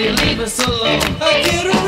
They leave us alone.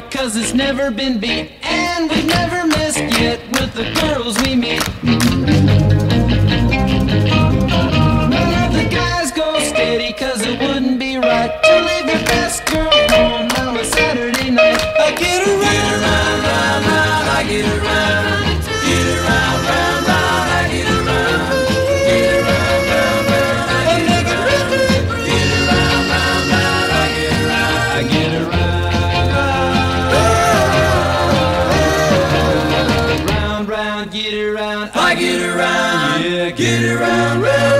My cause it's never been beat. And we've never missed yet with the girls we meet. None of the guys go steady cause it wouldn't be right To leave your best girl home on a Saturday night. I get around, round, round, round, I get around get around. I get around, yeah, get around, round